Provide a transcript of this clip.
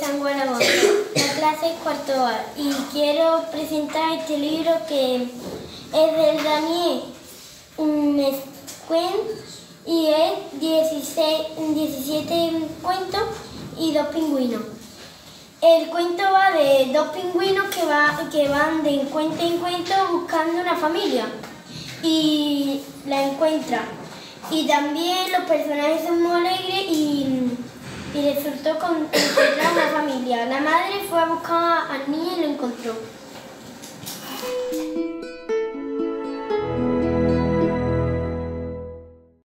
San Guanaboto, la clase es cuarto A y quiero presentar este libro que es del Daniel Unescuen y es 16, 17 cuentos y dos pingüinos. El cuento va de dos pingüinos que, va, que van de cuento en cuento buscando una familia y la encuentran. Y también los personajes son muy alegres y y resultó con encontrar una familia. La madre fue a buscar al niño y lo encontró.